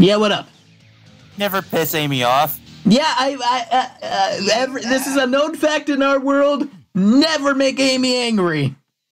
Yeah, what up? Never piss Amy off. Yeah, I, I, uh, uh, every, this is a known fact in our world. Never make Amy angry.